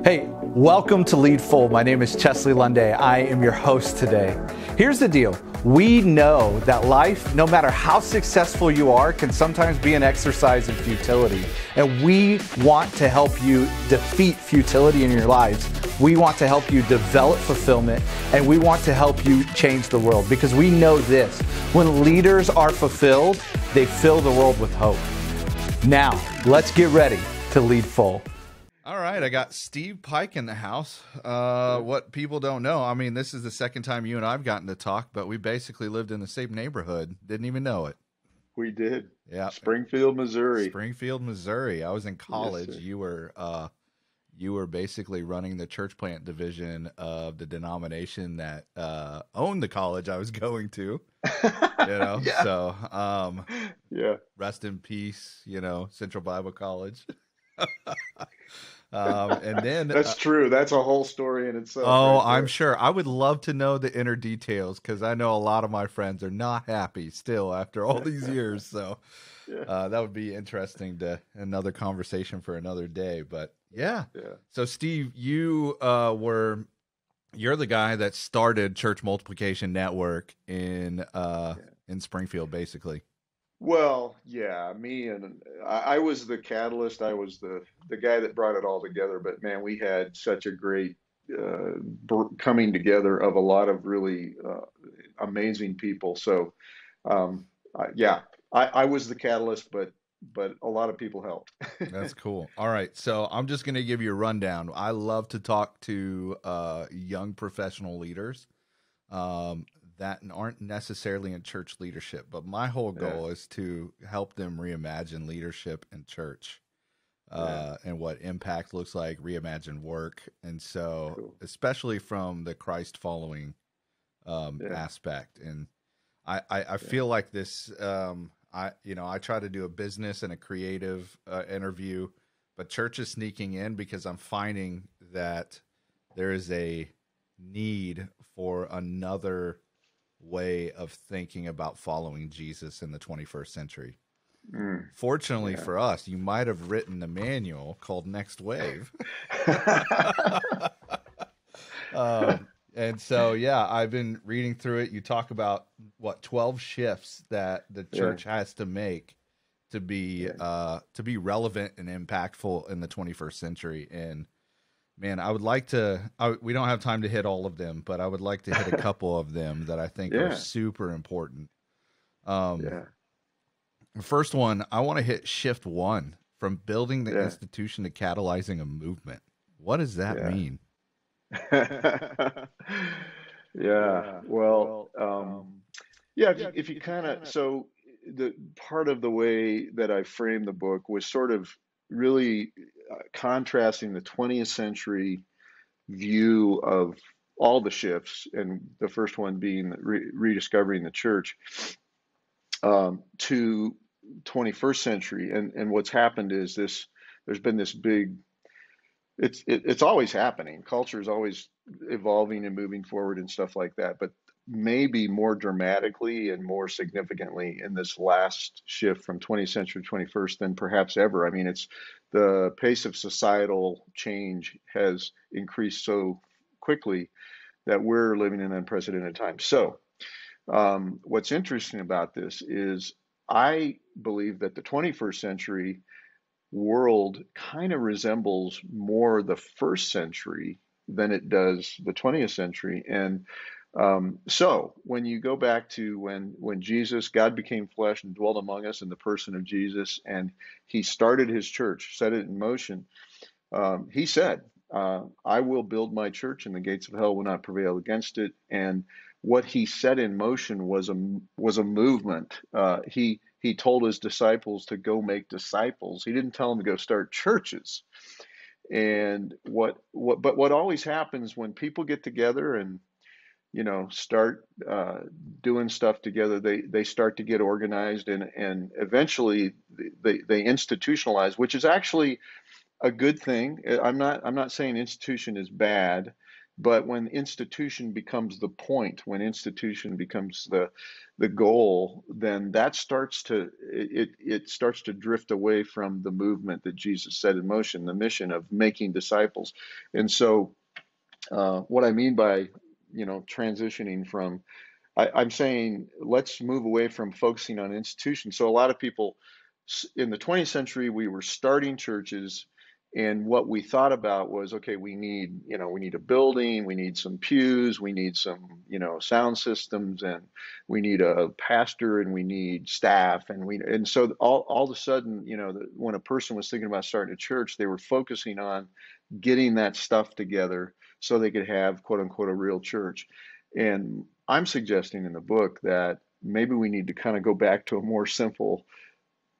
Hey, welcome to Lead Full. My name is Chestly Lunday. I am your host today. Here's the deal we know that life, no matter how successful you are, can sometimes be an exercise in futility. And we want to help you defeat futility in your lives. We want to help you develop fulfillment and we want to help you change the world because we know this when leaders are fulfilled, they fill the world with hope. Now, let's get ready to lead full. All right, I got Steve Pike in the house. Uh, what people don't know, I mean, this is the second time you and I've gotten to talk, but we basically lived in the same neighborhood. Didn't even know it. We did. Yeah, Springfield, Missouri. Springfield, Missouri. I was in college. Yes, you were, uh, you were basically running the church plant division of the denomination that uh, owned the college I was going to. You know, Yeah. so um, yeah. rest in peace. You know, Central Bible College. um, and then That's uh, true. That's a whole story in itself. Oh, right I'm sure. I would love to know the inner details because I know a lot of my friends are not happy still after all these years. So Yeah. uh, that would be interesting to another conversation for another day. But yeah. Yeah. So Steve, you uh, were you're the guy that started Church Multiplication Network in uh, in Springfield, basically. Well, yeah, me and I, I was the catalyst. I was the the guy that brought it all together. But man, we had such a great uh, coming together of a lot of really uh, amazing people. So, um, I, yeah, I, I was the catalyst, but but a lot of people helped. That's cool. All right. So I'm just going to give you a rundown. I love to talk to uh, young professional leaders um, that and aren't necessarily in church leadership, but my whole Yeah. goal is to help them reimagine leadership in church. Uh, and what impact looks like, reimagine work, and so Cool. especially from the Christ following um, Yeah. aspect, and I, I, I feel like this um I you know I try to do a business and a creative uh, interview but church is sneaking in because I'm finding that there is a need for another way of thinking about following Jesus in the 21st century. Mm. Fortunately Yeah. for us, you might have written a manual called Next Wave. um, and so yeah i've been reading through it you talk about what 12 shifts that the Yeah. church has to make to be Yeah. uh to be relevant and impactful in the 21st century and man i would like to I, we don't have time to hit all of them but i would like to hit a couple of them that i think Yeah. are super important um yeah. first one i want to hit shift one from building the Yeah. institution to catalyzing a movement what does that Yeah. mean yeah. Well, um, yeah. If you, if you kind of so the part of the way that I framed the book was sort of really uh, contrasting the 20th century view of all the shifts, and the first one being re- rediscovering the church, um, to 21st century. And and what's happened is this: there's been this big it's it, it's always happening. Culture is always evolving and moving forward and stuff like that. But maybe more dramatically and more significantly in this last shift from 20th century to 21st than perhaps ever. I mean, it's the pace of societal change has increased so quickly that we're living in unprecedented times. So, um, what's interesting about this is I believe that the 21st century world kind of resembles more the first century than it does the 20th century. And um, so when you go back to when when Jesus, God became flesh and dwelt among us in the person of Jesus, and he started his church, set it in motion, um, he said, uh, I will build my church and the gates of hell will not prevail against it. And what he set in motion was a was a movement. Uh, he he told his disciples to go make disciples. He didn't tell them to go start churches. And what what but what always happens when people get together and you know start uh, doing stuff together, they they start to get organized and and eventually they they institutionalize, which is actually a good thing. I'm not I'm not saying institution is bad. But when institution becomes the point, when institution becomes the the goal, then that starts to it it starts to drift away from the movement that Jesus set in motion, the mission of making disciples. And so, uh, what I mean by you know transitioning from I, I'm saying let's move away from focusing on institutions. So a lot of people in the 20th century, we were starting churches and what we thought about was okay we need you know we need a building we need some pews we need some you know sound systems and we need a pastor and we need staff and we and so all, all of a sudden you know when a person was thinking about starting a church they were focusing on getting that stuff together so they could have quote unquote a real church and i'm suggesting in the book that maybe we need to kind of go back to a more simple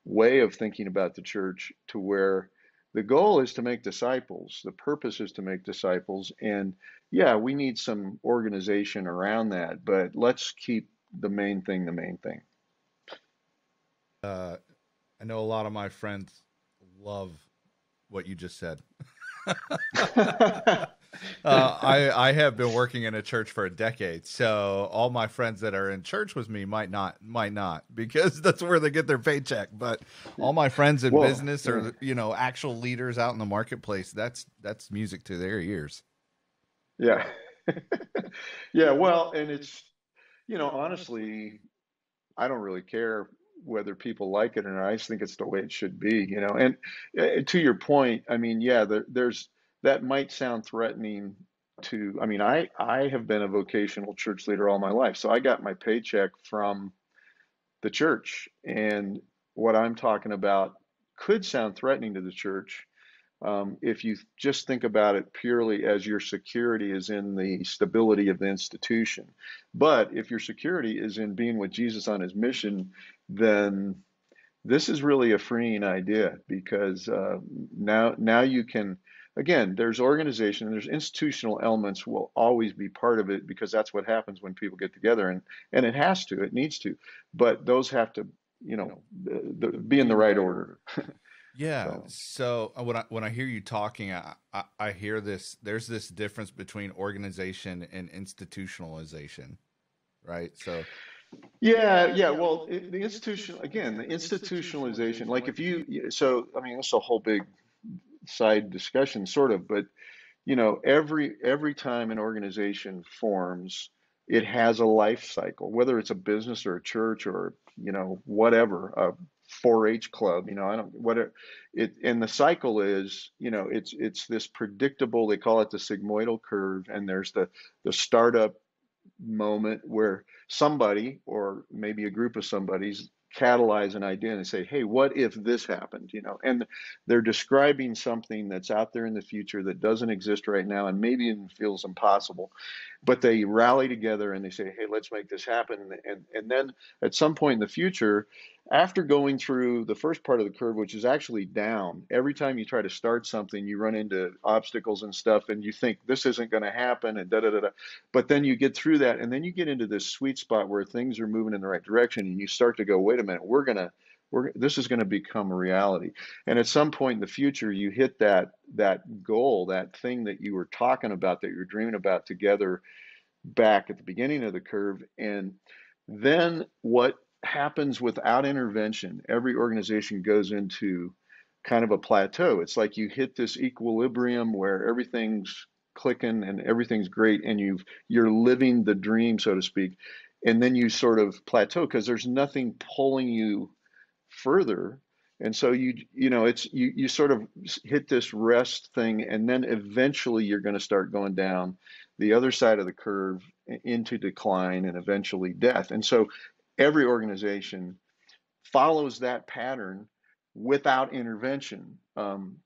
way of thinking about the church to where the goal is to make disciples. The purpose is to make disciples. And yeah, we need some organization around that, but let's keep the main thing the main thing. Uh, I know a lot of my friends love what you just said. uh, I I have been working in a church for a decade, so all my friends that are in church with me might not might not because that's where they get their paycheck. But all my friends in business or you know actual leaders out in the marketplace, that's that's music to their ears. Yeah, yeah. Well, and it's you know honestly, I don't really care whether people like it or not. I just think it's the way it should be, you know. And uh, to your point, I mean, yeah, there, there's that might sound threatening to. I mean, I I have been a vocational church leader all my life, so I got my paycheck from the church, and what I'm talking about could sound threatening to the church. Um, if you just think about it purely as your security is in the stability of the institution. But if your security is in being with Jesus on his mission, then this is really a freeing idea because uh, now now you can again there's organization and there's institutional elements will always be part of it because that's what happens when people get together and and it has to it needs to but those have to you know the, the, be in the right order yeah so. so, uh, when i when i hear you talking I, I i hear this there's this difference between organization and institutionalization right so yeah, yeah. Well, the institution again, the institutionalization. Like if you, so I mean, it's a whole big side discussion, sort of. But you know, every every time an organization forms, it has a life cycle. Whether it's a business or a church or you know whatever, a 4-H club. You know, I don't whatever. It and the cycle is, you know, it's it's this predictable. They call it the sigmoidal curve, and there's the the startup moment where somebody or maybe a group of somebody's catalyze an idea and say, hey, what if this happened? You know, and they're describing something that's out there in the future that doesn't exist right now and maybe even feels impossible. But they rally together and they say, hey, let's make this happen. And and then at some point in the future, after going through the first part of the curve, which is actually down, every time you try to start something, you run into obstacles and stuff, and you think this isn't going to happen, and da da da da. But then you get through that, and then you get into this sweet spot where things are moving in the right direction, and you start to go, wait a minute, we're gonna, we're this is going to become a reality. And at some point in the future, you hit that that goal, that thing that you were talking about, that you're dreaming about together, back at the beginning of the curve, and then what happens without intervention. Every organization goes into kind of a plateau. It's like you hit this equilibrium where everything's clicking and everything's great and you've you're living the dream so to speak and then you sort of plateau because there's nothing pulling you further and so you you know it's you you sort of hit this rest thing and then eventually you're going to start going down the other side of the curve into decline and eventually death and so every organization follows that pattern without intervention. Um,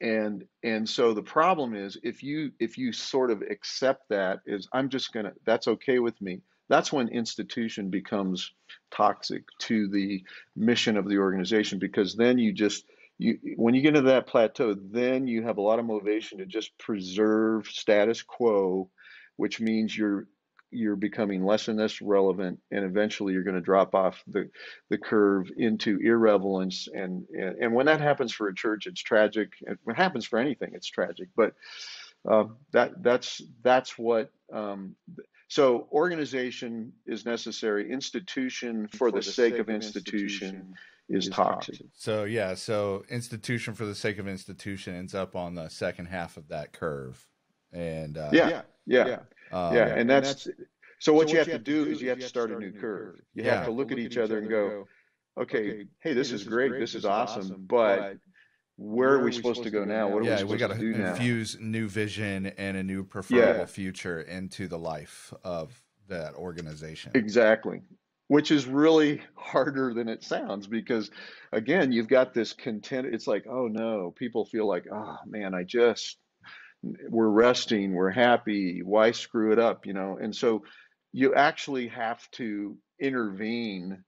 and and so the problem is if you if you sort of accept that is I'm just gonna that's okay with me. That's when institution becomes toxic to the mission of the organization because then you just you when you get into that plateau, then you have a lot of motivation to just preserve status quo, which means you're you're becoming less and less relevant, and eventually you're going to drop off the, the curve into irrelevance. And, and, and when that happens for a church, it's tragic. When it happens for anything, it's tragic. But uh, that that's that's what. Um, so organization is necessary. Institution for, for the, the, sake, sake of institution, institution is, toxic. toxic. So yeah, so institution for the sake of institution ends up on the second half of that curve, and uh, yeah, yeah, yeah, um, yeah, and that's, and that's so. What, so you, have you have to do is you have to start a new curve. You yeah. have to look, at each other and go, okay, hey, this, is great, this is awesome, but where are we supposed to go now? What are yeah, we supposed we got to do now? Infuse new vision and a new preferable yeah. future into the life of that organization. Exactly. Which is really harder than it sounds because again, you've got this content. It's like, oh no, people feel like, oh man, I just we're resting, we're happy. Why screw it up? You know, and so you actually have to intervene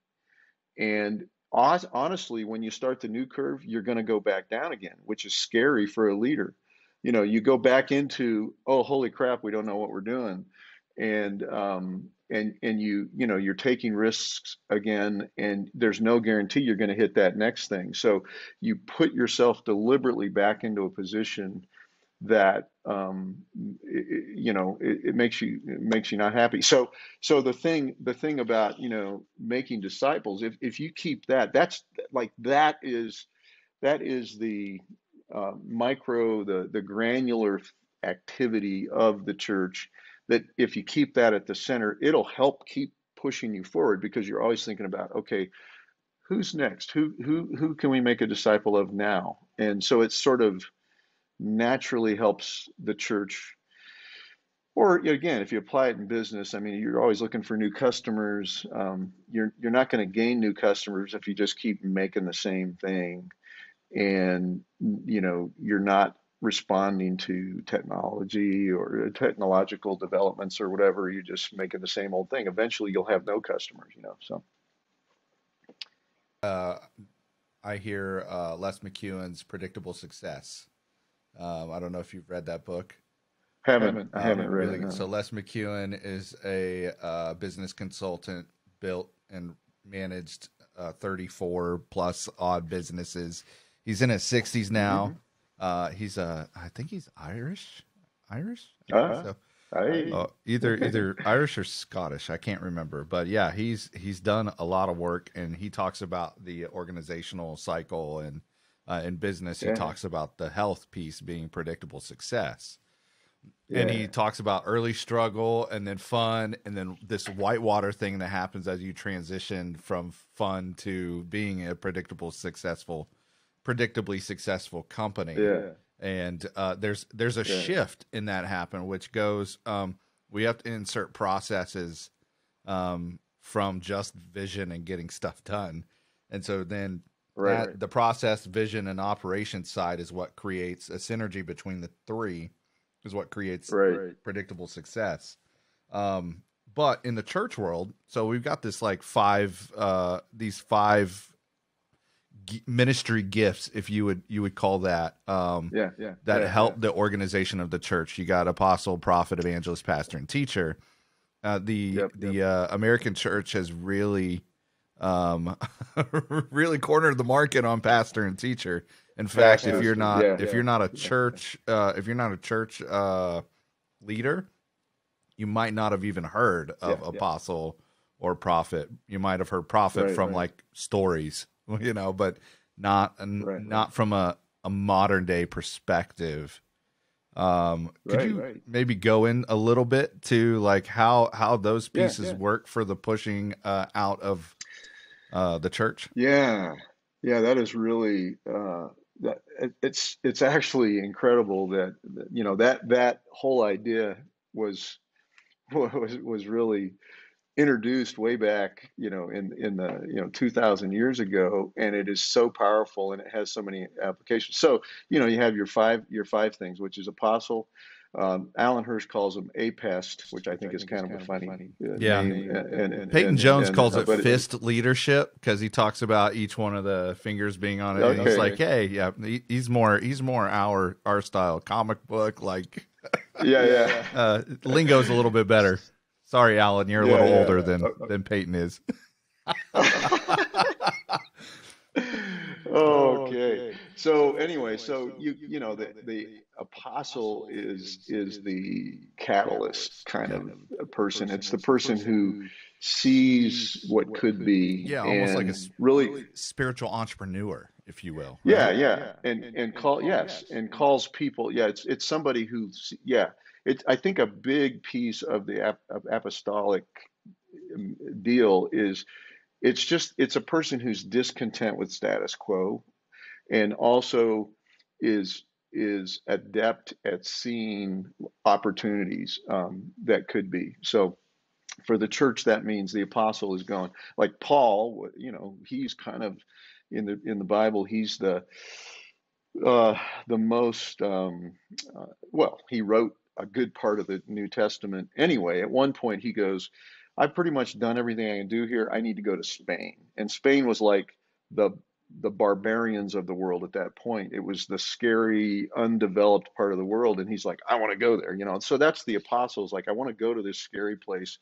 and honestly, when you start the new curve, you're going to go back down again, which is scary for a leader. You know, you go back into, oh, holy crap, we don't know what we're doing, and um, and and you you know you're taking risks again, and there's no guarantee you're going to hit that next thing. So you put yourself deliberately back into a position that um, it, you know it, it, makes you it makes you not happy. So so the thing the thing about you know making disciples, if if you keep that, that's like that is that is the uh, micro the the granular activity of the church. That if you keep that at the center, it'll help keep pushing you forward because you're always thinking about okay who's next who who who can we make a disciple of now and so it's sort of naturally helps the church. Or again, if you apply it in business, I mean, you're always looking for new customers. Um, you're you're not going to gain new customers if you just keep making the same thing, and you know you're not responding to technology or technological developments or whatever. You're just making the same old thing. Eventually, you'll have no customers. You know, so. Uh, I hear uh, Les McKeown's predictable success. Um, I don't know if you've read that book. Haven't I haven't um, read really, it. No. So Les McKeown is a uh, business consultant, built and managed uh, 34 plus odd businesses. He's in his 60s now. Mm-hmm. Uh, he's a, I think he's Irish, Irish. Uh, so. Uh, either either Irish or Scottish, I can't remember, but yeah, he's he's done a lot of work, and he talks about the organizational cycle and uh, in business, yeah. he talks about the health piece being predictable success. Yeah. And he talks about early struggle and then fun and then this whitewater thing that happens as you transition from fun to being a predictable, successful, predictably successful company. Yeah. And uh, there's there's a yeah. shift in that happen, which goes um, we have to insert processes um, from just vision and getting stuff done. And so then Right. That, the process, vision, and operations side is what creates a synergy between the three, is what creates right. predictable success. Um, but in the church world, so we've got this like five, uh, these five g- ministry gifts, if you would you would call that, um, yeah, yeah, that yeah, help yeah. the organization of the church. You got apostle, prophet, evangelist, pastor, and teacher. Uh, the yep, the yep. Uh, American church has really um, really cornered the market on pastor and teacher. In fact, if you're not yeah, if yeah. you're not a church uh, if you're not a church uh, leader, you might not have even heard of yeah, apostle or prophet. You might have heard prophet right, from right. like stories, you know, but not right, not from a, a modern day perspective. Um, could you maybe go in a little bit to like how how those pieces work for the pushing uh, out of uh, the church? Yeah, yeah, that is really uh, that. It's it's actually incredible that you know that that whole idea was was was really introduced way back you know in in the you know 2000 years ago and it is so powerful and it has so many applications so you know you have your five your five things which is apostle um, Alan Hirsch calls them APEST, which I think is kind, of a funny, funny. Uh, yeah. Name. And, and, Peyton and, Jones calls it fist it, leadership because he talks about each one of the fingers being on it. Okay. And he's like, hey, yeah, he, he's more he's more our our style comic book like. yeah, yeah. Uh, lingo's a little bit better. Sorry, Alan, you're a yeah, little yeah, older than than Peyton is. okay. So anyway, so you you know the the apostle is is the catalyst kind of a person. It's the person who sees what could be. Yeah, almost like a really spiritual entrepreneur, if you will. Right? Yeah, yeah, and and call yes, and calls people. Yeah, it's it's somebody who yeah. It, I think a big piece of the ap- apostolic um, deal is it's just it's a person who's discontent with status quo and also is is adept at seeing opportunities um, that could be. So for the church that means the apostle is going like paul you know he's kind of in the in the bible he's the uh, the most um, uh, well he wrote a good part of the new testament. Anyway at one point he goes i've pretty much done everything i can do here. I need to go to spain. And spain was like the the barbarians of the world at that point. It was the scary, undeveloped part of the world. And he's like, I want to go there, you know. So that's the apostles. Like, I want to go to this scary place,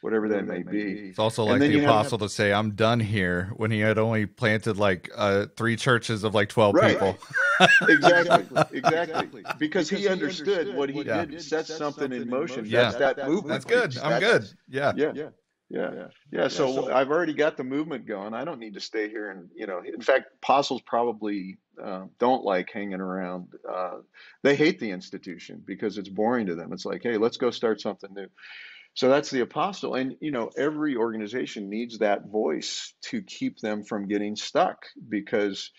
whatever that may be. It's also like the apostle have... to say, I'm done here when he had only planted like uh, three churches of like 12 right. people. exactly, exactly. Because, because he, understood, understood what he yeah. did set something in motion. Yeah. That's that movement. That's good. I'm good. Yeah. Yeah. yeah. Yeah. yeah. Yeah. So, so, I've already got the movement going. I don't need to stay here. And, you know, in fact, apostles probably uh, don't like hanging around. Uh, they hate the institution because it's boring to them. It's like, hey, let's go start something new. So that's the apostle. And, you know, every organization needs that voice to keep them from getting stuck because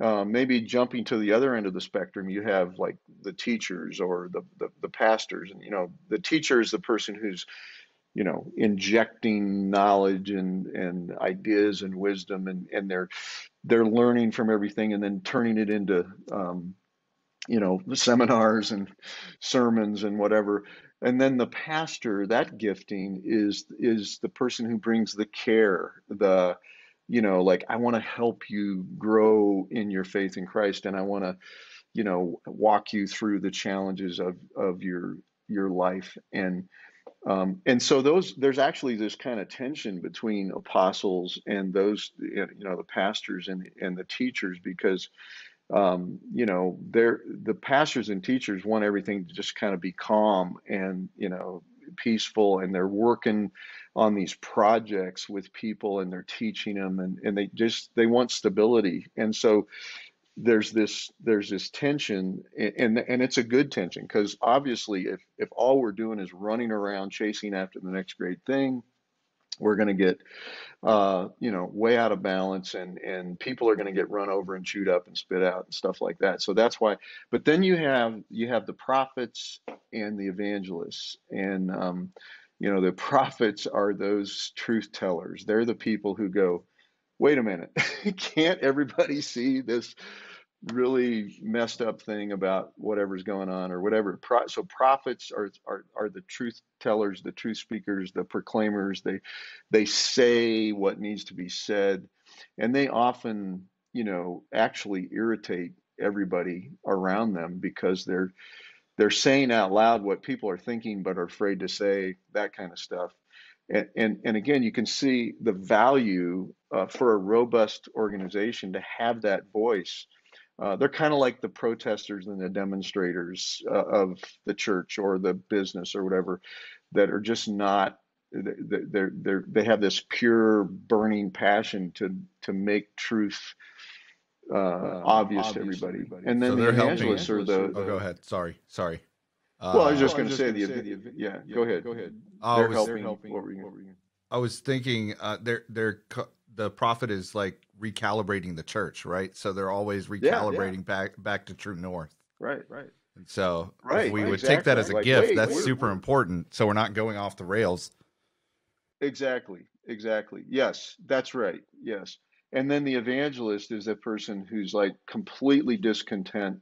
uh, maybe jumping to the other end of the spectrum, you have like the teachers or the, the, the pastors. And, you know, the teacher is the person who's, you know, injecting knowledge and, and ideas and wisdom and, and they're they're learning from everything and then turning it into um, you know seminars and sermons and whatever. And then the pastor that gifting is is the person who brings the care the you know like i want to help you grow in your faith in christ and i want to you know walk you through the challenges of of your your life. And um, and so those there's actually this kind of tension between apostles and those you know the pastors and and the teachers because um, you know they're the pastors and teachers want everything to just kind of be calm and you know peaceful and they're working on these projects with people and they're teaching them and, and they just they want stability. And so there's this there's this tension and and it's a good tension because obviously if if all we're doing is running around chasing after the next great thing we're going to get uh, you know way out of balance and and people are going to get run over and chewed up and spit out and stuff like that. So that's why but then you have you have the prophets and the evangelists. And um, you know the prophets are those truth tellers. They're the people who go wait a minute, can't everybody see this really messed up thing about whatever's going on or whatever? So prophets are, are, are the truth tellers, the truth speakers, the proclaimers. They, they say what needs to be said. And they often, you know, actually irritate everybody around them because they're, they're saying out loud what people are thinking but are afraid to say that kind of stuff and, and, and again, you can see the value uh, for a robust organization to have that voice. Uh, they're kind of like the protesters and the demonstrators uh, of the church or the business or whatever that are just not they're, they're, they have this pure burning passion to to make truth uh, uh, obvious, obvious, to everybody. everybody. And then so the evangelists helping. are the. Oh, go ahead. Sorry, sorry. Uh, well, I was just going to say the, the, the, yeah, yeah. Go ahead. Go ahead. they're, was, helping, they're helping. What were you? What were you? I was thinking, uh, they're they're the prophet is like recalibrating the church, right? So they're always recalibrating yeah, yeah. back back to true north. Right. Right. And so right, we right, would exactly. take that as a like, gift. Wait, that's super we're, important. So we're not going off the rails. Exactly. Exactly. Yes, that's right. Yes. And then the evangelist is a person who's like completely discontent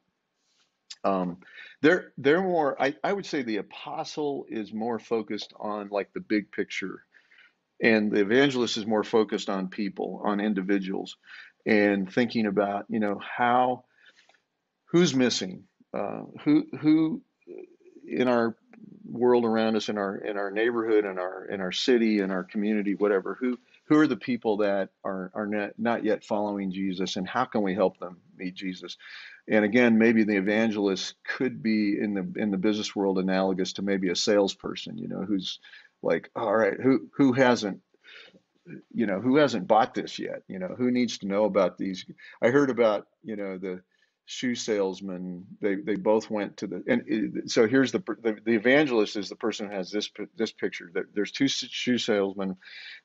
um, they're they're more. I, I would say the apostle is more focused on like the big picture, and the evangelist is more focused on people, on individuals, and thinking about you know how who's missing, uh, who who in our world around us, in our in our neighborhood, in our in our city, in our community, whatever, who who are the people that are are not, not yet following Jesus, and how can we help them meet Jesus? And again, maybe the evangelist could be in the in the business world analogous to maybe a salesperson, you know, who's like, all right, who who hasn't you know who hasn't bought this yet you know who needs to know about these i heard about you know the shoe salesman. They they both went to the and it, so here's the, the, the evangelist is the person who has this this picture. There's two shoe salesmen.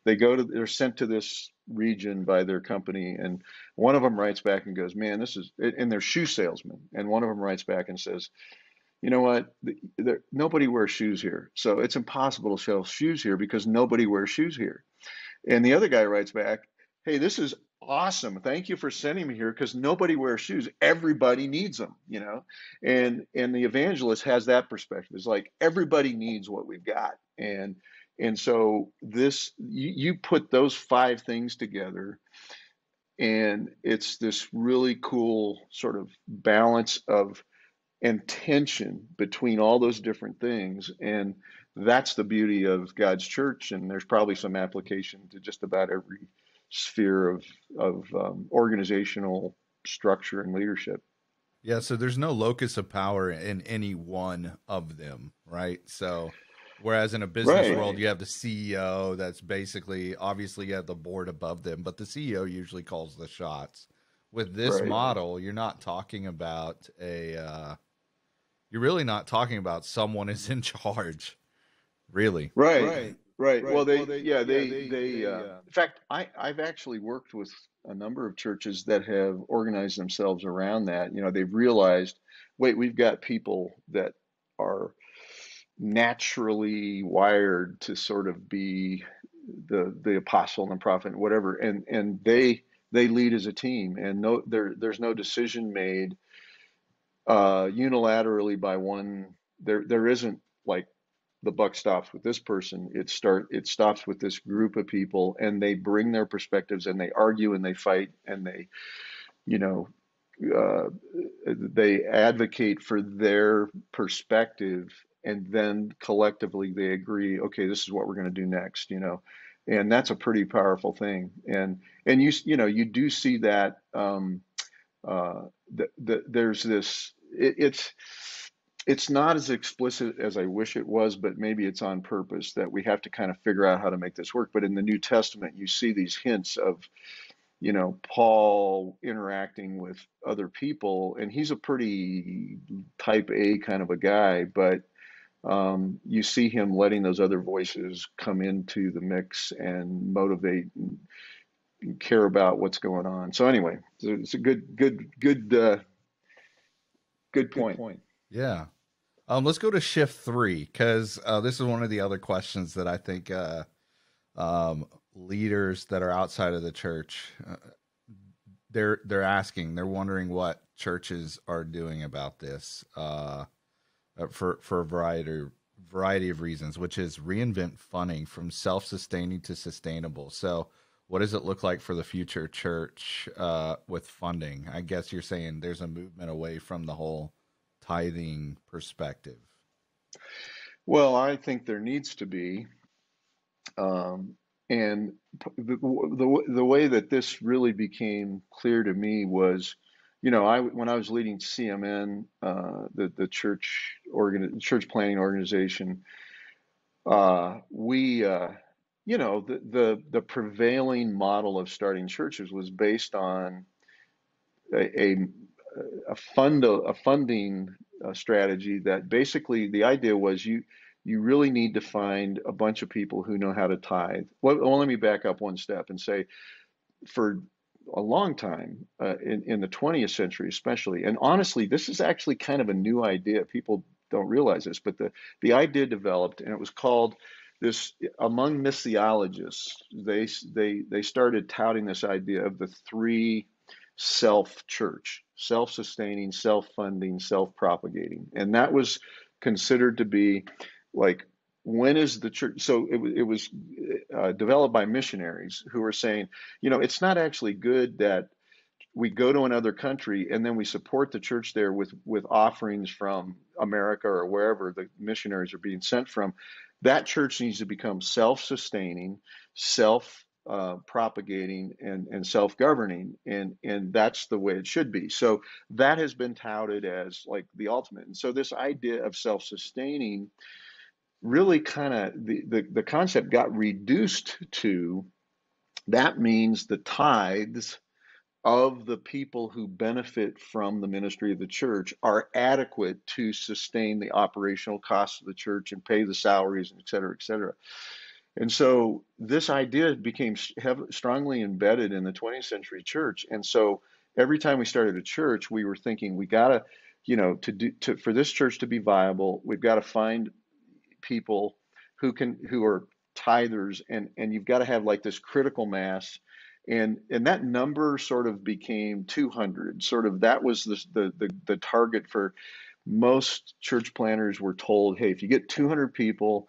They go to they're sent to this region by their company, and one of them writes back and goes, "Man, this is," and they're shoe salesmen. And one of them writes back and says, "You know what? The, nobody wears shoes here, so it's impossible to sell shoes here because nobody wears shoes here." And the other guy writes back, "Hey, this is awesome. Thank you for sending me here because nobody wears shoes. Everybody needs them you know? And and the evangelist has that perspective. It's like everybody needs what we've got. And and so this you, you put those five things together and it's this really cool sort of balance of and tension between all those different things. And that's the beauty of god's church and there's probably some application to just about every sphere of of um, organizational structure and leadership. Yeah, so there's no locus of power in any one of them, right? So whereas in a business right. world you have the CEO that's basically obviously you have the board above them, but the CEO usually calls the shots. With this right. model, you're not talking about a uh, you're really not talking about someone is in charge. Really. Right. Right. Right. right. Well, they, well, they yeah, they, yeah, they, they, uh, uh, in fact, I, I've actually worked with a number of churches that have organized themselves around that. You know, they've realized, wait, we've got people that are naturally wired to sort of be the the apostle and the prophet and whatever and and they they lead as a team and no there there's no decision made uh unilaterally by one there there isn't like the buck stops with this person. It start it stops with this group of people, and they bring their perspectives, and they argue, and they fight, and they, you know, uh, they advocate for their perspective, and then collectively they agree. Okay, this is what we're going to do next. You know, and that's a pretty powerful thing. And and you you know you do see that. Um, uh, the, the, there's this. It, it's it's not as explicit as I wish it was, but maybe it's on purpose that we have to kind of figure out how to make this work. But in the New Testament, you see these hints of, you know, Paul interacting with other people, and he's a pretty type A kind of a guy, but um, you see him letting those other voices come into the mix and motivate and care about what's going on. So anyway, it's a good, good, good, uh, good point. Good point. Yeah. Um, let's go to shift three because uh, this is one of the other questions that I think uh, um, leaders that are outside of the church uh, they're they're asking. They're wondering what churches are doing about this uh, uh, for for a variety variety of reasons, which is reinvent funding from self sustaining to sustainable. So, what does it look like for the future church uh, with funding? I guess you're saying there's a movement away from the whole tithing perspective? Well, I think there needs to be. Um, and the, the, the way that this really became clear to me was, you know, I when I was leading CMN, uh, the the church organ church planting organization, uh, we, uh, you know, the, the the prevailing model of starting churches was based on a, a a fund a funding uh, strategy that basically the idea was you you really need to find a bunch of people who know how to tithe. Well, well let me back up one step and say, for a long time uh, in in the 20th century, especially, and honestly, this is actually kind of a new idea. People don't realize this, but the the idea developed, and it was called this among missiologists. They they they started touting this idea of the three self church, self sustaining, self funding, self propagating. And that was considered to be like, when is the church? So it, it was uh, developed by missionaries who were saying, you know, it's not actually good that we go to another country and then we support the church there with with offerings from America or wherever the missionaries are being sent from. That church needs to become self-sustaining, self uh, propagating and, and self-governing and and that's the way it should be so that has been touted as like the ultimate and so this idea of self-sustaining really kind of the, the the concept got reduced to that means the tithes of the people who benefit from the ministry of the church are adequate to sustain the operational costs of the church and pay the salaries, and et cetera, et cetera. And so this idea became strongly embedded in the 20th century church. And so every time we started a church, we were thinking we got to, you know, to do to for this church to be viable, we've got to find people who can who are tithers and and you've got to have like this critical mass and and that number sort of became 200 sort of that was the the the, the target for most church planters were told hey if you get 200 people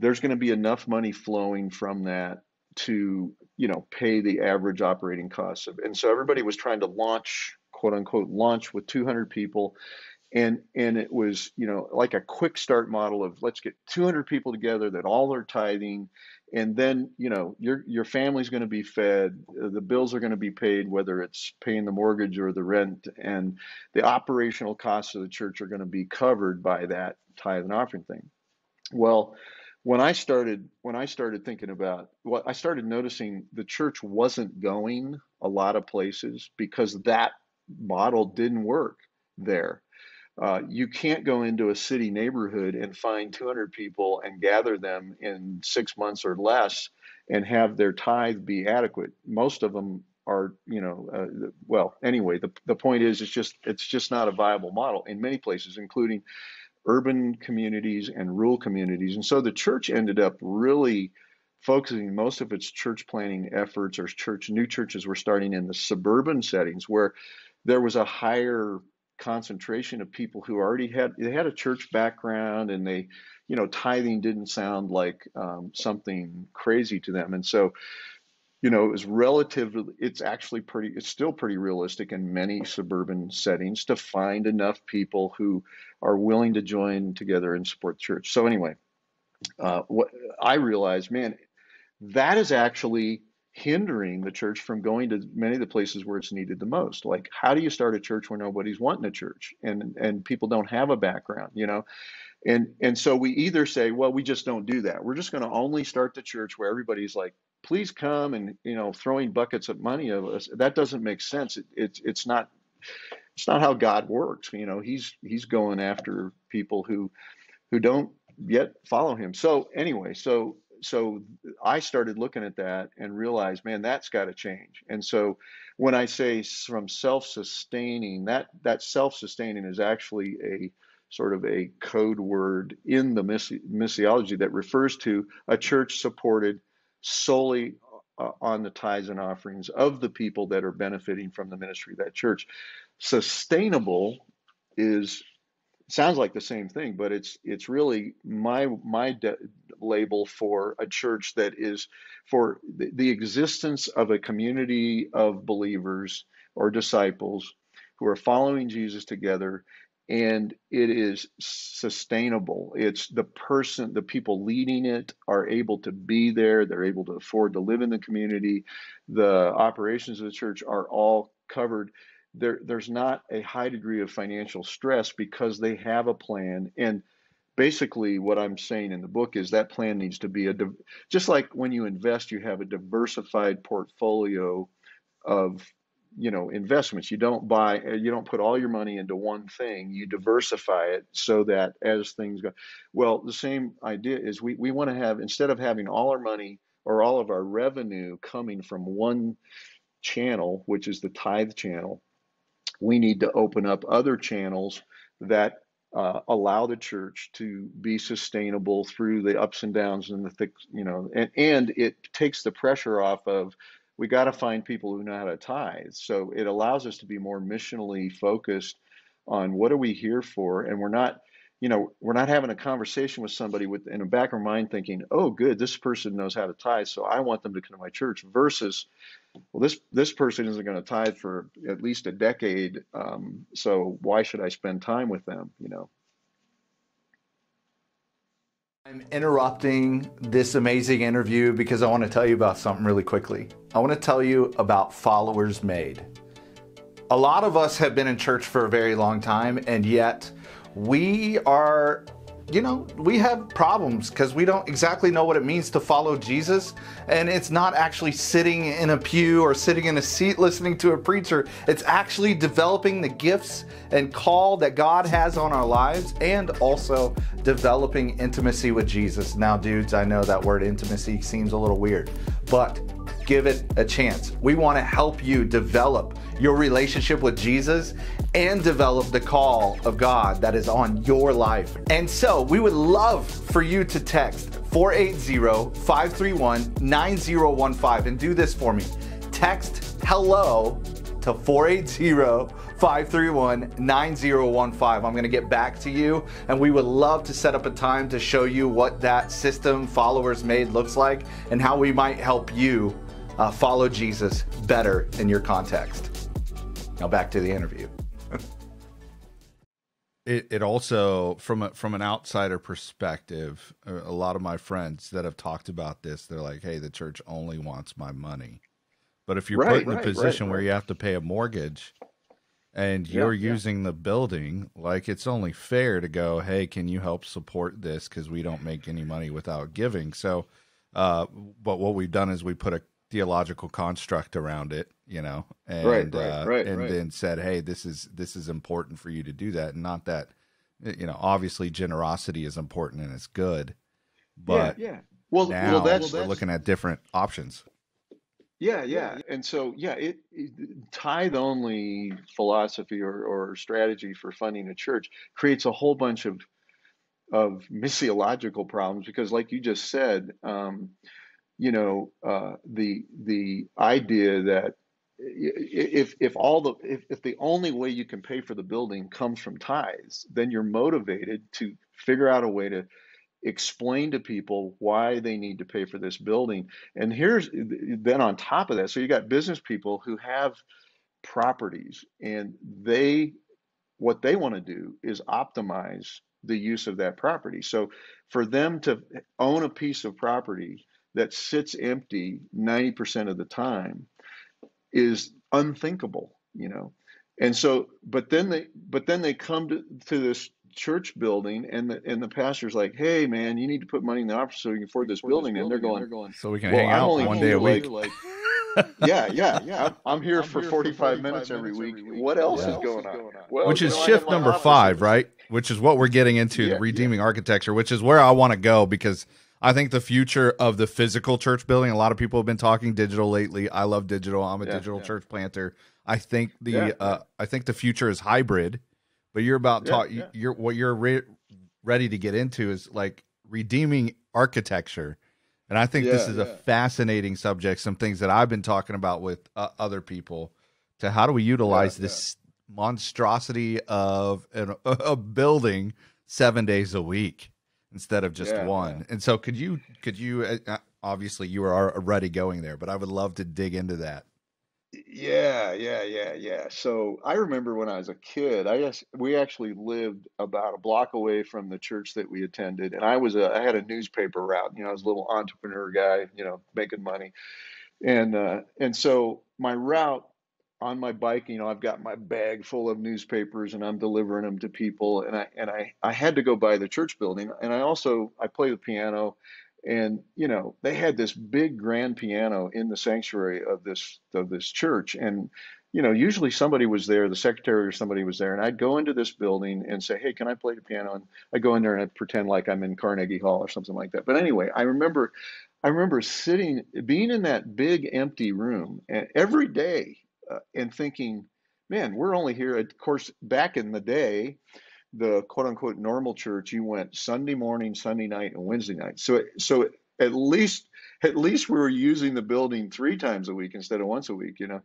there's going to be enough money flowing from that to you know pay the average operating costs of and so everybody was trying to launch quote unquote launch with 200 people. And and it was you know like a quick start model of let's get 200 people together that all are tithing. And then you know your your family's going to be fed the bills are going to be paid whether it's paying the mortgage or the rent. And the operational costs of the church are going to be covered by that tithe and offering thing. Well when i started when i started thinking about what i started noticing the church wasn't going a lot of places because that model didn't work there uh, you can't go into a city neighborhood and find 200 people and gather them in six months or less and have their tithe be adequate. Most of them are, you know, uh, well, anyway, the, the point is, it's just it's just not a viable model in many places, including urban communities and rural communities. And so the church ended up really focusing most of its church planting efforts or church new churches were starting in the suburban settings where there was a higher concentration of people who already had they had a church background and they you know tithing didn't sound like um, something crazy to them and so you know it was relatively it's actually pretty it's still pretty realistic in many suburban settings to find enough people who are willing to join together and support church. So anyway uh, what i realized man that is actually hindering the church from going to many of the places where it's needed the most. Like how do you start a church where nobody's wanting a church and and people don't have a background you know? And and so we either say well we just don't do that. We're just going to only start the church where everybody's like please come and you know throwing buckets of money at us that doesn't make sense it, it's it's not it's not how god works you know he's he's going after people who who don't yet follow him so anyway so so I started looking at that and realized, man, that's got to change. And so when I say from self-sustaining, that that self-sustaining is actually a sort of a code word in the missiology that refers to a church supported solely uh, on the tithes and offerings of the people that are benefiting from the ministry of that church. Sustainable is sounds like the same thing, but it's it's really my my de- label for a church that is for the, the existence of a community of believers or disciples who are following Jesus together and it is sustainable. It's the person, the people leading it are able to be there. They're able to afford to live in the community. The operations of the church are all covered there there's not a high degree of financial stress because they have a plan and basically what i'm saying in the book is that plan needs to be a just like when you invest you have a diversified portfolio of you know investments. You don't buy you don't put all your money into one thing. You diversify it so that as things go well the same idea is we, we want to have instead of having all our money or all of our revenue coming from one channel which is the tithe channel we need to open up other channels that uh, allow the church to be sustainable through the ups and downs and the thick, you know, and, and it takes the pressure off of we got to find people who know how to tithe. So it allows us to be more missionally focused on what are we here for, and we're not you know, we're not having a conversation with somebody with in the back of our mind thinking, oh, good, this person knows how to tithe, so I want them to come to my church. Versus, well, this this person isn't going to tithe for at least a decade, um, so why should I spend time with them? You know. I'm interrupting this amazing interview because I want to tell you about something really quickly. I want to tell you about Followers Made. A lot of us have been in church for a very long time, and yet we are you know, we have problems because we don't exactly know what it means to follow Jesus. And it's not actually sitting in a pew or sitting in a seat listening to a preacher. It's actually developing the gifts and call that God has on our lives and also developing intimacy with Jesus. Now, dudes, I know that word intimacy seems a little weird, but give it a chance. We want to help you develop your relationship with Jesus and develop the call of God that is on your life. And so we would love for you to text 480 531 9015 and do this for me. Text hello to 480 531 9015. I'm going to get back to you, and we would love to set up a time to show you what that system followers made looks like and how we might help you uh, follow Jesus better in your context. Now back to the interview. it, it also from a, from an outsider perspective, a lot of my friends that have talked about this, they're like, "Hey, the church only wants my money." But if you're right, put in right, a position right, where you have to pay a mortgage and you're yeah, using yeah. the building, like it's only fair to go, "Hey, can you help support this because we don't make any money without giving." So, uh, but what we've done is we put a theological construct around it, you know, and right, right, uh, right, and right. then said, "Hey, this is this is important for you to do that." And not that, you know, obviously generosity is important and it's good, but yeah, yeah. well, now well, that's, we're looking at different options. Yeah, yeah, and so yeah, it, it tithe only philosophy or, or strategy for funding a church creates a whole bunch of of missiological problems because, like you just said. Um, you know, uh, the the idea that if if all the if, if the only way you can pay for the building comes from tithes, then you're motivated to figure out a way to explain to people why they need to pay for this building. And here's then on top of that, so you got business people who have properties and they what they want to do is optimize the use of that property. So for them to own a piece of property that sits empty 90% of the time is unthinkable, you know. And so, but then they, but then they come to, to this church building, and the and the pastor's like, "Hey, man, you need to put money in the office so you can afford this, building. this building." And they're going, they're going, "So we can well, hang out one day a week." Like, yeah, yeah, yeah. I'm, I'm here, I'm for, here 45 45 minutes, every week. Every week. What else yeah. is going on? Well, which is shift number five, right? Which is what we're getting into yeah, the redeeming yeah. architecture, which is where I want to go because I think the future of the physical church building, a lot of people have been talking digital lately. I love digital. I'm a yeah, digital yeah. church planter. I think the yeah, uh, I think the future is hybrid, but you're about talk you're what you're re- ready to get into is like redeeming architecture. And I think this is a fascinating subject, some things that I've been talking about with uh, other people to how do we utilize this monstrosity of an, a building 7 days a week instead of just yeah, one. Yeah. And so could you could you uh, uh, obviously you are already going there, but I would love to dig into that. Yeah, yeah, yeah, yeah. So I remember when I was a kid, I guess we actually lived about a block away from the church that we attended, and I was a I had a newspaper route. You know, I was a little entrepreneur guy, you know, making money, and uh, and so my route on my bike, you know, I've got my bag full of newspapers and I'm delivering them to people. And I and I I had to go by the church building. And I also I play the piano, and you know they had this big grand piano in the sanctuary of this of this church. And you know usually somebody was there, the secretary or somebody was there, and I'd go into this building and say, hey, can I play the piano? And I go in there and I'd pretend like I'm in Carnegie Hall or something like that. But anyway, I remember. I remember sitting, being in that big empty room, and every day uh, and thinking, man, we're only here. Of course, back in the day, the quote unquote normal church, you went Sunday morning, Sunday night, and Wednesday night. So, so at least, at least we were using the building three times a week instead of once a week, you know.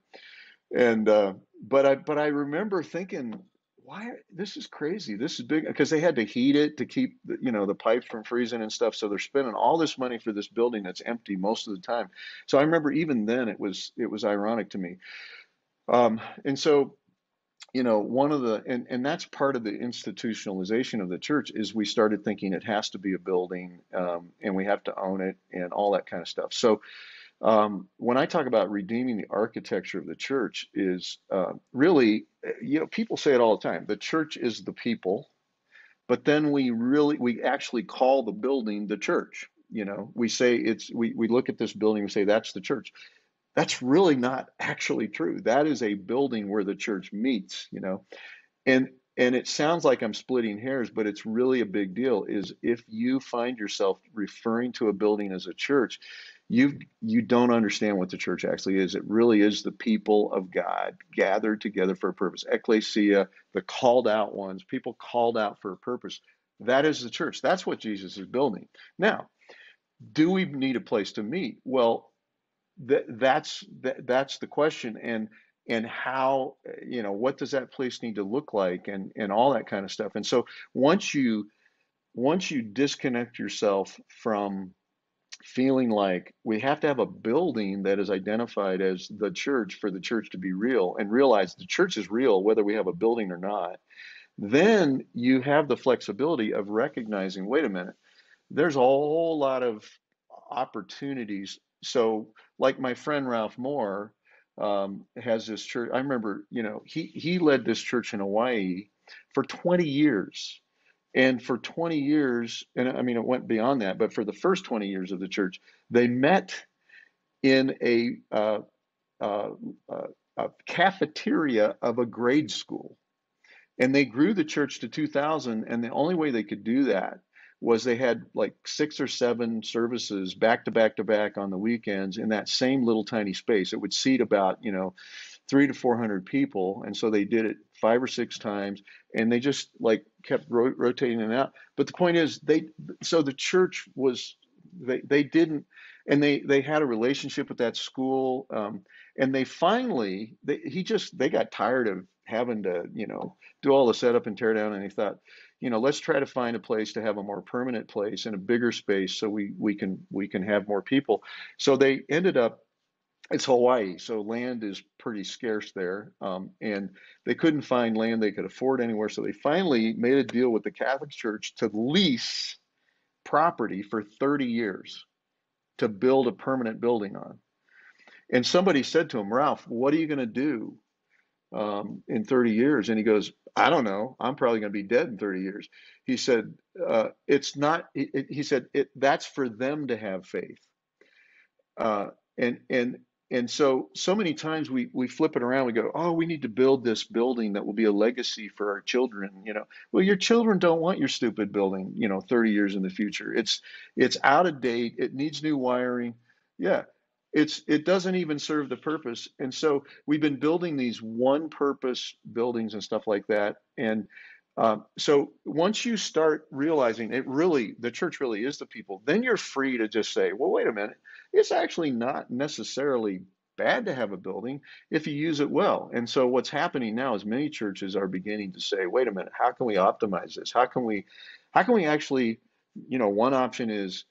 And uh, but I, but I remember thinking, why this is crazy. This is big because they had to heat it to keep the, you know the pipes from freezing and stuff. So they're spending all this money for this building that's empty most of the time. So I remember even then it was it was ironic to me. Um, and so, you know, one of the, and, and that's part of the institutionalization of the church is we started thinking it has to be a building um, and we have to own it and all that kind of stuff. So um, when I talk about redeeming the architecture of the church is uh, really, you know, people say it all the time. The church is the people, but then we really, we actually call the building the church. You know, we say it's, we, we look at this building, we say that's the church. That's really not actually true. That is a building where the church meets, you know. And and it sounds like I'm splitting hairs, but it's really a big deal is if you find yourself referring to a building as a church, you you don't understand what the church actually is. It really is the people of God gathered together for a purpose. Ecclesia, the called out ones, people called out for a purpose. That is the church. That's what Jesus is building. Now, do we need a place to meet? Well, that that's that, that's the question and and how you know what does that place need to look like and and all that kind of stuff. And so once you once you disconnect yourself from feeling like we have to have a building that is identified as the church for the church to be real and realize the church is real whether we have a building or not then you have the flexibility of recognizing wait a minute there's a whole lot of opportunities so like my friend Ralph Moore um, has this church. I remember, you know, he he led this church in Hawaii for 20 years. And for 20 years, and I mean, it went beyond that, but for the first 20 years of the church, they met in a, uh, uh, uh, a cafeteria of a grade school. And they grew the church to 2,000. And the only way they could do that was they had like six or seven services back to back to back on the weekends in that same little tiny space. It would seat about, you know, three to 400 people. And so they did it five or six times and they just like kept ro- rotating it out. But the point is they, so the church was, they, they didn't, and they, they had a relationship with that school. Um, and they finally, they, he just, they got tired of having to, you know, do all the setup and tear down. And he thought, you know, let's try to find a place to have a more permanent place and a bigger space so we we can we can have more people. So they ended up it's Hawaii, so land is pretty scarce there, um, and they couldn't find land they could afford anywhere. So they finally made a deal with the Catholic Church to lease property for 30 years to build a permanent building on. And somebody said to him, Ralph, what are you going to do um, in 30 years? And he goes, I don't know. I'm probably going to be dead in 30 years. He said, uh, it's not, it, he said, it, that's for them to have faith. Uh, and, and, and so, so many times we, we flip it around. We go, oh, we need to build this building that will be a legacy for our children. You know, well, your children don't want your stupid building. You know, 30 years in the future. It's it's out of date. It needs new wiring. Yeah, it's it doesn't even serve the purpose. And so we've been building these one purpose buildings and stuff like that. And uh, so once you start realizing it really the church really is the people then you're free to just say well wait a minute. It's actually not necessarily bad to have a building if you use it well. And so what's happening now is many churches are beginning to say wait a minute. How can we optimize this? How can we how can we actually you know one option is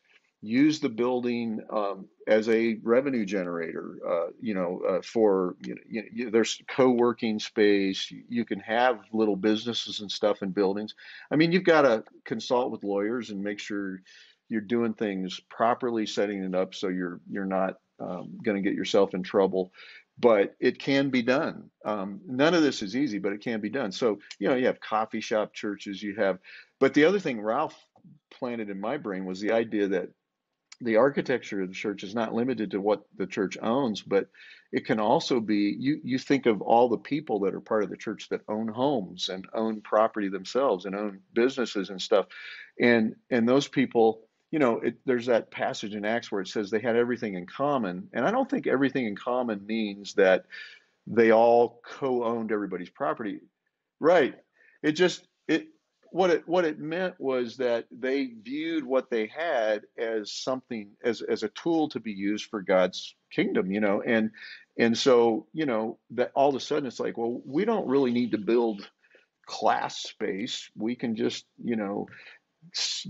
use the building um, as a revenue generator. Uh, you know, uh, for you know, you, there's co-working space. You, you, can have little businesses and stuff in buildings. I mean, you've got to consult with lawyers and make sure you're doing things properly, setting it up so you're you're not um, going to get yourself in trouble. But it can be done. Um, none of this is easy, but it can be done. So you know, you have coffee shop churches. You have, but the other thing Ralph planted in my brain was the idea that the architecture of the church is not limited to what the church owns, but it can also be you, you think of all the people that are part of the church that own homes and own property themselves and own businesses and stuff. And and those people, you know, it, there's that passage in Acts where it says they had everything in common. And I don't think everything in common means that they all co-owned everybody's property. Right. It just it what it what it meant was that they viewed what they had as something as as a tool to be used for God's kingdom, you know, and and so you know that all of a sudden it's like, well, we don't really need to build class space. We can just you know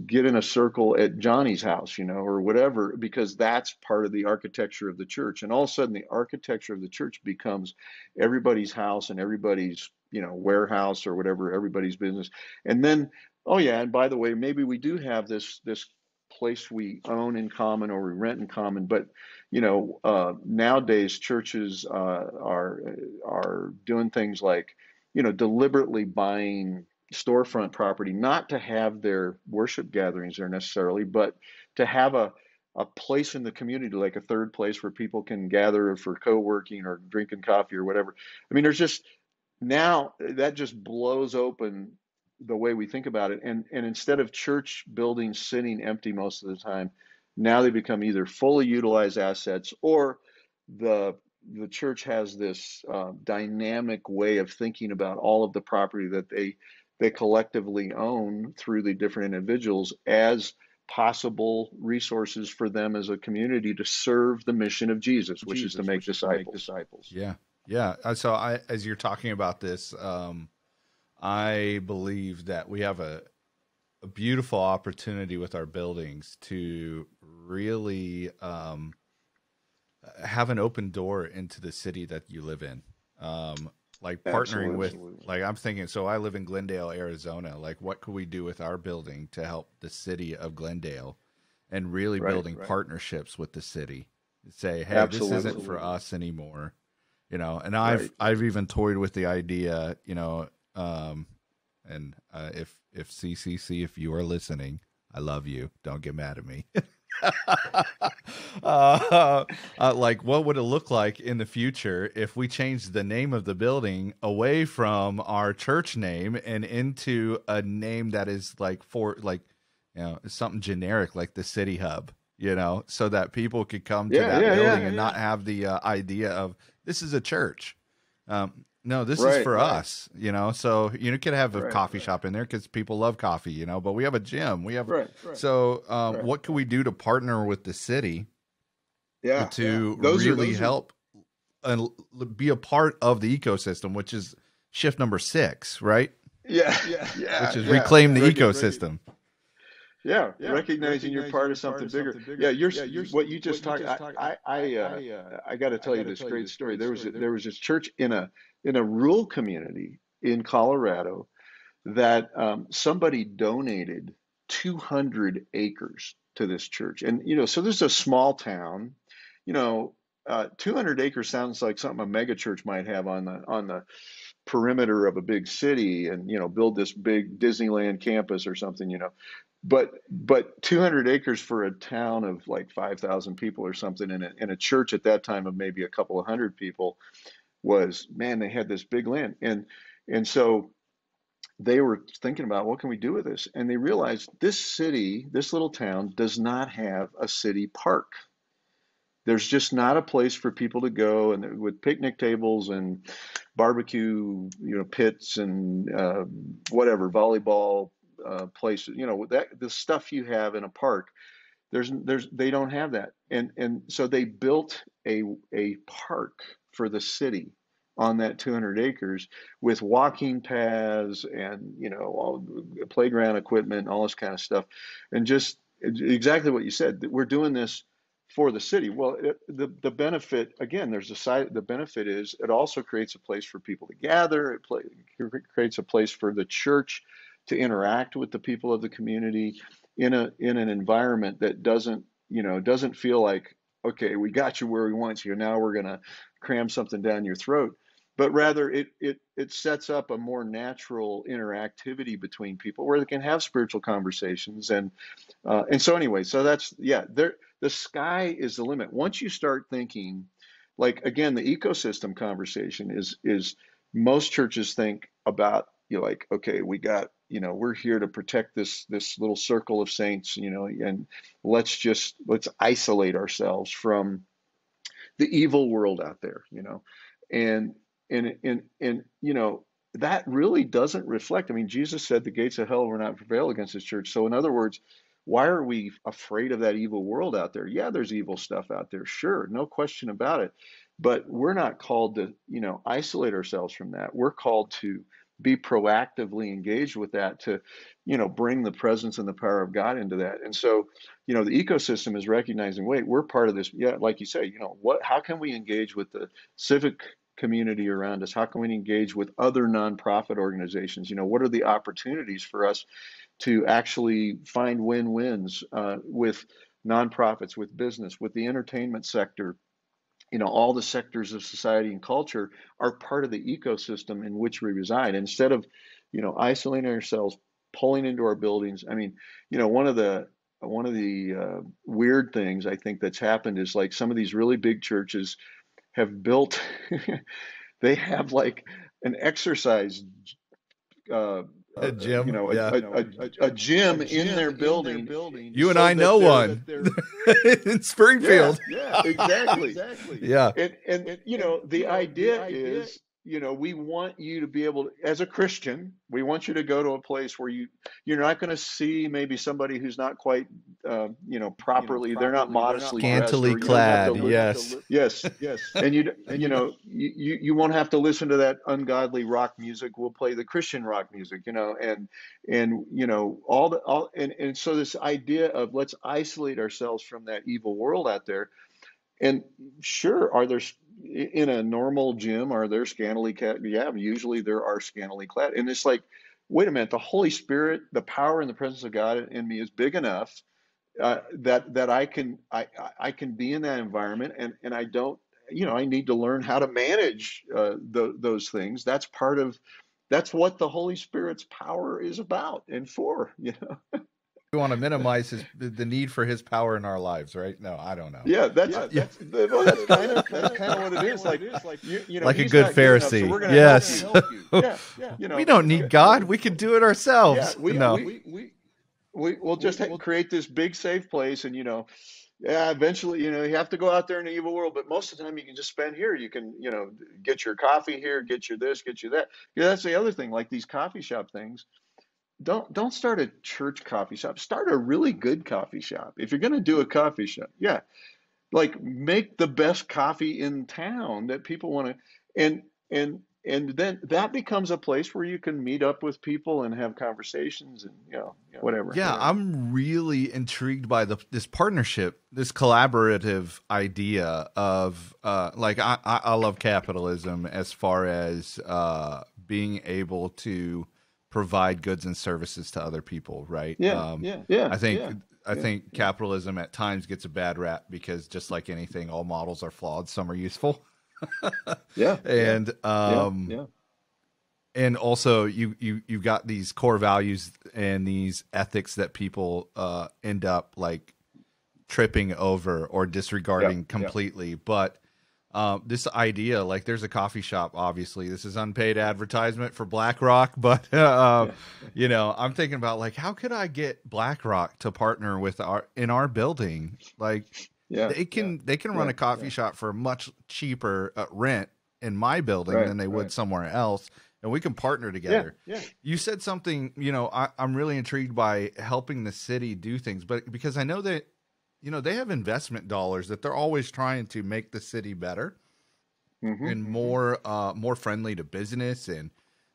get in a circle at Johnny's house, you know, or whatever, because that's part of the architecture of the church. And all of a sudden, the architecture of the church becomes everybody's house and everybody's you know warehouse or whatever everybody's business and then oh yeah and by the way maybe we do have this this place we own in common or we rent in common but you know uh, nowadays churches uh, are are doing things like you know deliberately buying storefront property not to have their worship gatherings there necessarily but to have a a place in the community like a third place where people can gather for co-working or drinking coffee or whatever i mean there's just now that just blows open the way we think about it. And and instead of church buildings sitting empty most of the time, now they become either fully utilized assets or the the church has this uh, dynamic way of thinking about all of the property that they they collectively own through the different individuals as possible resources for them as a community to serve the mission of Jesus, which Jesus, is to make disciples. To make disciples. Yeah, yeah. Uh, so I, as you're talking about this, um, I believe that we have a, a beautiful opportunity with our buildings to really um, have an open door into the city that you live in. Um, like partnering with, like I'm thinking, so I live in Glendale, Arizona. Like, what could we do with our building to help the city of Glendale, and really right, building right. partnerships with the city? Say, hey, Absolutely. this isn't for us anymore, you know. And I've right. I've even toyed with the idea, you know, um, and uh, if if CCC, if you are listening, I love you. Don't get mad at me. uh, uh, like, what would it look like in the future if we changed the name of the building away from our church name and into a name that is like for like, you know, something generic like the City Hub, you know, so that people could come to yeah, that yeah, building yeah, and not have the uh, idea of this is a church. Um, no, this right, is for right. us, you know. So you could have a right, coffee shop in there because people love coffee, you know. But we have a gym. We have so. Um, what can we do to partner with the city? Yeah, to yeah. really are, help are... and be a part of the ecosystem, which is shift number six, right? Yeah, yeah, yeah. Which is yeah. reclaim the ecosystem. Yeah, yeah, recognizing, you're part of something, bigger. something bigger. Yeah, you're, yeah, you're what you just talked. I, I, I, uh, I, uh, I got to tell you this great story. There was a, there was this church in a in a rural community in Colorado that um, somebody donated 200 acres to this church. And, you know, so this is a small town, you know, uh, 200 acres sounds like something a megachurch might have on the, on the perimeter of a big city and, you know, build this big Disneyland campus or something, you know, but, but 200 acres for a town of like 5,000 people or something in a, in a church at that time of maybe a couple of hundred people, was man they had this big land. And and so they were thinking about what can we do with this? And they realized this city this little town does not have a city park there's just not a place for people to go and with picnic tables and barbecue you know pits and uh, whatever volleyball uh, places you know that the stuff you have in a park there's there's they don't have that. And and so they built a a park for the city on that 200 acres with walking paths and you know all playground equipment and all this kind of stuff. And just exactly what you said we're doing this for the city. Well it, the the benefit again there's a side the benefit is it also creates a place for people to gather. It play, creates a place for the church to interact with the people of the community in a in an environment that doesn't you know doesn't feel like okay we got you where we want you. Now we're going to cram something down your throat. But rather it it it sets up a more natural interactivity between people where they can have spiritual conversations and uh, and so anyway so that's yeah there the sky is the limit once you start thinking like again the ecosystem conversation is is most churches think about you know like okay we got you know we're here to protect this this little circle of saints you know and let's just let's isolate ourselves from the evil world out there you know and and and and you know that really doesn't reflect. I mean, Jesus said the gates of hell will not prevail against his church. So in other words, why are we afraid of that evil world out there? Yeah, there's evil stuff out there, sure, no question about it. But we're not called to, you know, isolate ourselves from that. We're called to be proactively engaged with that to, you know, bring the presence and the power of God into that. And so, you know, the ecosystem is recognizing, wait, we're part of this. Yeah, like you say, you know, what how can we engage with the civic community around us? How can we engage with other nonprofit organizations? You know, what are the opportunities for us to actually find win-wins uh, with nonprofits, with business, with the entertainment sector? You know, all the sectors of society and culture are part of the ecosystem in which we reside. Instead of, you know, isolating ourselves, pulling into our buildings. I mean, you know, one of the one of the uh, weird things I think that's happened is like some of these really big churches have built, they have like an exercise, uh, a uh, gym, you know, yeah. a, a, a, a, gym in their building. You and so I know one in Springfield. Yeah, yeah exactly, exactly. Yeah, and, and, and you know the idea is you know we want you to be able to, as a christian we want you to go to a place where you you're not going to see maybe somebody who's not quite uh, you know properly, you know, properly they're not modestly scantily clad yes yes yes. And you and you know you you won't have to listen to that ungodly rock music we'll play the christian rock music you know and and you know all the all and, and so this idea of let's isolate ourselves from that evil world out there and sure are there in a normal gym are there scantily clad? Yeah, usually there are scantily clad. And it's like, wait a minute, the Holy Spirit, the power and the presence of God in me is big enough uh, that that I can I I can be in that environment and and I don't you know I need to learn how to manage uh, the, those things. That's part of that's what the Holy Spirit's power is about and for. You know we want to minimize his the need for his power in our lives, right? No, I don't know. Yeah, that's yeah, that's, well, that's kind of that's kind of what it is. Like you, you know, like a good Pharisee. Enough, so yes. Help you. Yeah, yeah. You know, we don't need God. We can do it ourselves. Yeah, we, no. we, we, we, we'll just we, we'll, create this big safe place, and you know, yeah, eventually, you know, you have to go out there in the evil world, but most of the time you can just spend here. You can, you know, get your coffee here, get your this, get you that. Yeah, that's the other thing. Like these coffee shop things don't don't start a church coffee shop. Start a really good coffee shop. If you're going to do a coffee shop, yeah, like make the best coffee in town that people want to, and and and then that becomes a place where you can meet up with people and have conversations and you know whatever. Yeah, whatever. I'm really intrigued by the this partnership, this collaborative idea of uh, like I I love capitalism as far as uh, being able to provide goods and services to other people, right? Yeah, um, yeah, yeah. I think yeah, I think yeah. capitalism at times gets a bad rap because just like anything, all models are flawed. Some are useful. yeah, and um, yeah, and also you you you've got these core values and these ethics that people uh, end up like tripping over or disregarding completely, but um, this idea, like there's a coffee shop, obviously this is unpaid advertisement for Black Rock, but uh, you know, I'm thinking about like, how could I get Black Rock to partner with our, in our building? Like yeah, they can, yeah, they can run yeah, a coffee shop for much cheaper uh, rent in my building right, than they would right. somewhere else. And we can partner together. Yeah, You said something, you know, I, I'm really intrigued by helping the city do things, but because I know that you know they have investment dollars that they're always trying to make the city better mm-hmm, and mm-hmm. more uh, more friendly to business and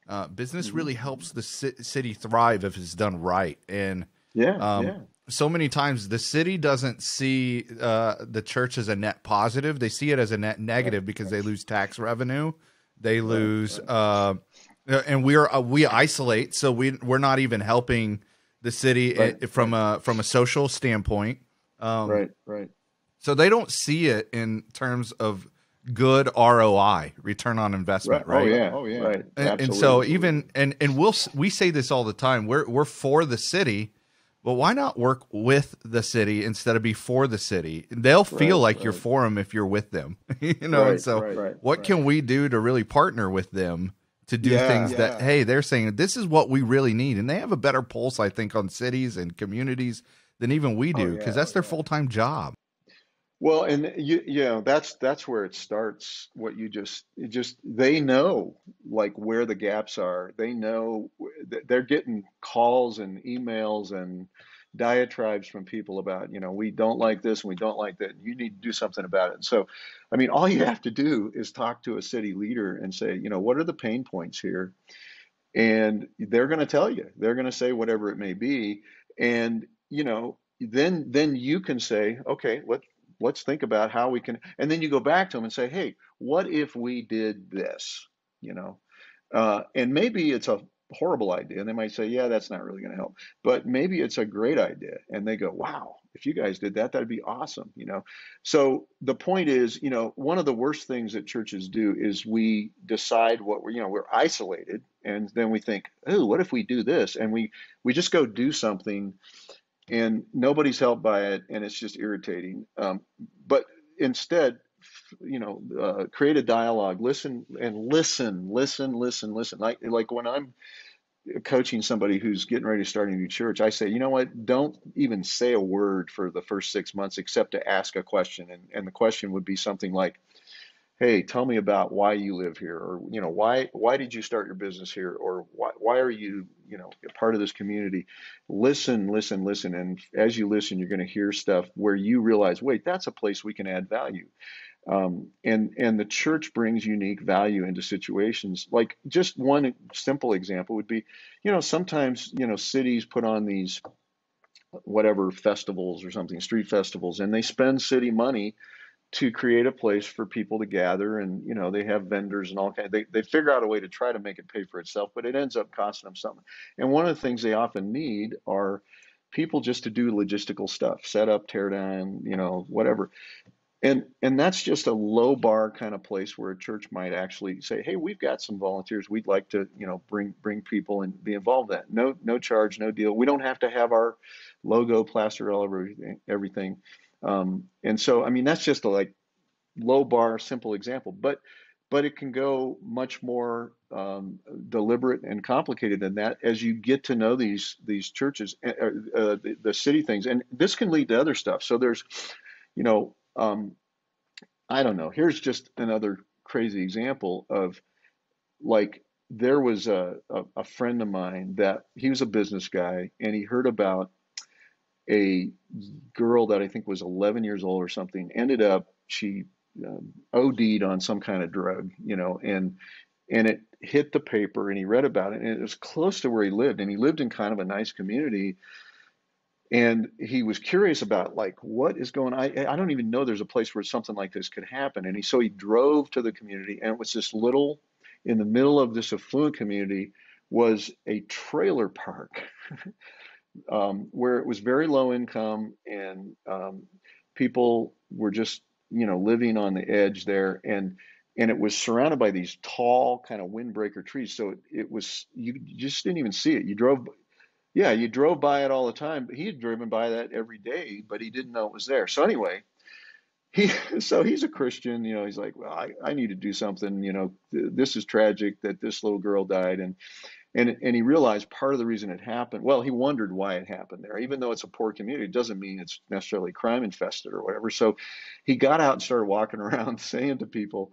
uh, business mm-hmm. really helps the city thrive if it's done right and yeah, um, yeah. so many times the city doesn't see uh, the church as a net positive they see it as a net negative right, because right. they lose tax revenue they lose right, uh, and we're uh, we isolate so we we're not even helping the city from a from a social standpoint um, right, right. So they don't see it in terms of good ROI, return on investment, right? right? Oh yeah, oh yeah, right. And, and, so even and and we'll we say this all the time. We're we're for the city, but why not work with the city instead of be for the city? They'll feel right, like right. you're for them if you're with them, you know. and so, what can we do to really partner with them? To do yeah, things yeah. that hey, they're saying this is what we really need, and they have a better pulse, I think, on cities and communities than even we oh, do because oh, yeah, that's their full time job. Well, and you, you know that's that's where it starts. What you just just they know like where the gaps are. They know they're getting calls and emails and diatribes from people about you know we don't like this and we don't like that. You need to do something about it. So, I mean, all you have to do is talk to a city leader and say, you know, what are the pain points here, and they're going to tell you. They're going to say whatever it may be, and you know, then then you can say, okay, let let's think about how we can. And then you go back to them and say, hey, what if we did this? You know, uh, and maybe it's a horrible idea, and they might say, yeah, that's not really going to help. But maybe it's a great idea, and they go, wow, if you guys did that, that'd be awesome. You know, so the point is, you know, one of the worst things that churches do is we decide what we're, you know, we're isolated, and then we think, oh, what if we do this? And we we just go do something and nobody's helped by it, and it's just irritating. Um, but instead, you know, uh, create a dialogue, listen and listen, listen, listen, listen. Like like when I'm coaching somebody who's getting ready to start a new church, I say, you know what? Don't even say a word for the first six months except to ask a question, and and the question would be something like, hey tell me about why you live here or you know why why did you start your business here or why, why are you you know a part of this community? Listen listen listen and as you listen you're going to hear stuff where you realize wait that's a place we can add value. Um, and and the church brings unique value into situations. Like just one simple example would be you know sometimes you know cities put on these whatever festivals or something street festivals and they spend city money to create a place for people to gather and you know they have vendors and all kind of, they, they figure out a way to try to make it pay for itself but it ends up costing them something. And one of the things they often need are people just to do logistical stuff set up tear down you know whatever. And and that's just a low bar kind of place where a church might actually say hey we've got some volunteers. We'd like to you know bring bring people and be involved in that. No no charge no deal. We don't have to have our logo plastered all over everything, everything um, and so, I mean, that's just a like low bar, simple example, but but it can go much more um, deliberate and complicated than that as you get to know these these churches, uh, uh, the, the, city things, and this can lead to other stuff. So there's, you know, um, I don't know. Here's just another crazy example of like there was a, a, a friend of mine that he was a business guy and he heard about a girl that I think was 11 years old or something ended up she um, OD'd on some kind of drug, you know, and and it hit the paper and he read about it and it was close to where he lived and he lived in kind of a nice community. And he was curious about like what is going on I, I don't even know there's a place where something like this could happen. And he so he drove to the community and it was this little in the middle of this affluent community was a trailer park um, where it was very low income and um, people were just you know living on the edge there. And and it was surrounded by these tall kind of windbreaker trees. So it, it was you just didn't even see it. You drove yeah you drove by it all the time. But he had driven by that every day but he didn't know it was there. So anyway he so he's a christian you know he's like well i, I need to do something you know this is tragic that this little girl died. And and, and he realized part of the reason it happened, well, he wondered why it happened there. Even though it's a poor community, it doesn't mean it's necessarily crime infested or whatever. So he got out and started walking around saying to people,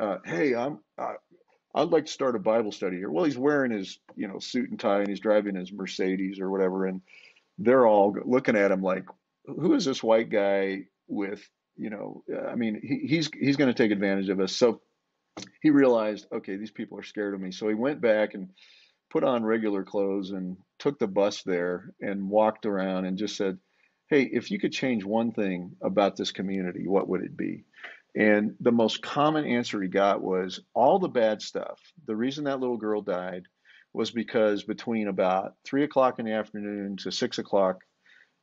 uh, hey, I'm, uh, I'd like to start a Bible study here. Well, he's wearing his, you know, suit and tie and he's driving his Mercedes or whatever. And they're all looking at him like, who is this white guy with, you know, I mean, he, he's, he's going to take advantage of us. So he realized, okay, these people are scared of me. So he went back and put on regular clothes and took the bus there and walked around and just said, hey, if you could change one thing about this community, what would it be? And the most common answer he got was all the bad stuff. The reason that little girl died was because between about three o'clock in the afternoon to six o'clock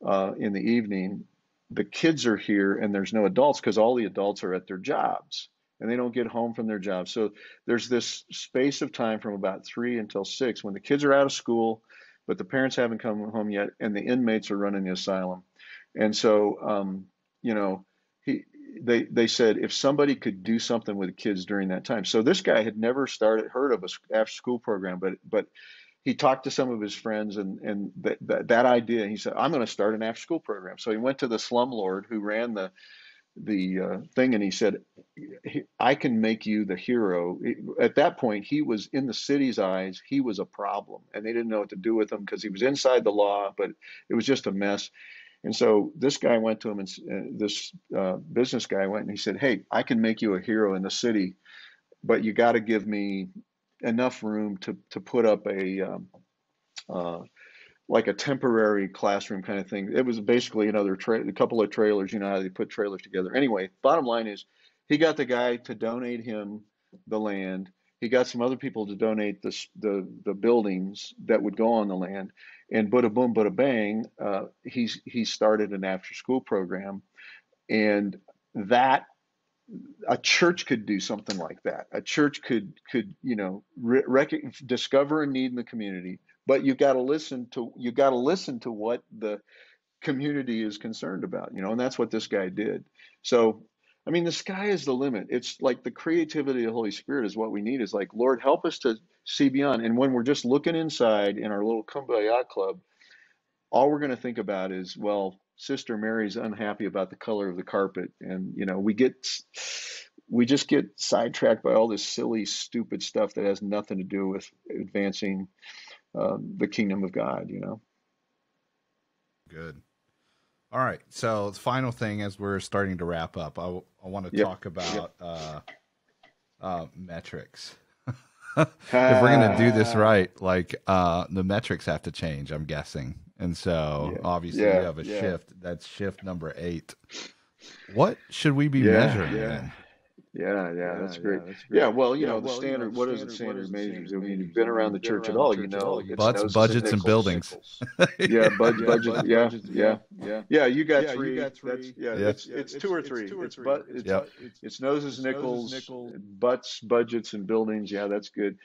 uh, in the evening, the kids are here and there's no adults because all the adults are at their jobs and they don't get home from their jobs. So there's this space of time from about three until six when the kids are out of school, but the parents haven't come home yet, and the inmates are running the asylum. And so, um, you know, he they they said if somebody could do something with the kids during that time. So this guy had never started heard of a after school program, but but he talked to some of his friends and and that that, that idea. He said, I'm going to start an after school program. So he went to the slumlord who ran the the uh, thing and he said i can make you the hero. At that point he was in the city's eyes he was a problem and they didn't know what to do with him because he was inside the law but it was just a mess. And so this guy went to him and uh, this uh, business guy went and he said hey i can make you a hero in the city but you got to give me enough room to, to put up a um, uh, like a temporary classroom kind of thing. It was basically another tra- a couple of trailers. You know how they put trailers together. Anyway, bottom line is, he got the guy to donate him the land. He got some other people to donate the the, the buildings that would go on the land, and bada boom, bada bang, uh, he's he started an after school program, and that a church could do something like that. A church could could you know rec- discover a need in the community, but you got to listen to you got to listen to what the community is concerned about, you know, and that's what this guy did. So, I mean, the sky is the limit. It's like the creativity of the Holy Spirit is what we need. Is like, Lord, help us to see beyond. And when we're just looking inside in our little kumbaya club, all we're going to think about is, well, Sister Mary's unhappy about the color of the carpet, and you know we get we just get sidetracked by all this silly, stupid stuff that has nothing to do with advancing um, the kingdom of God. You know. Good. All right. So the final thing, as we're starting to wrap up, I, I want to yep. talk about yep. uh, uh, metrics. if we're gonna do this right, like uh, the metrics have to change. I'm guessing. And so yeah. obviously yeah. we have a yeah. shift. That's shift number eight. What should we be measuring yeah. Yeah, yeah, that's great. Yeah, that's great. yeah well, you know, the well, standard, you know, what is it standard measures? I mean, you've been around the church at all, you know. Butts, budgets, and buildings. yeah, bud, budget, yeah, yeah, yeah. Yeah, you got three. That's, yeah, it's, it's two or three. It's, but, it's, it's noses, nickels, butts, budgets, and buildings. Yeah, that's good.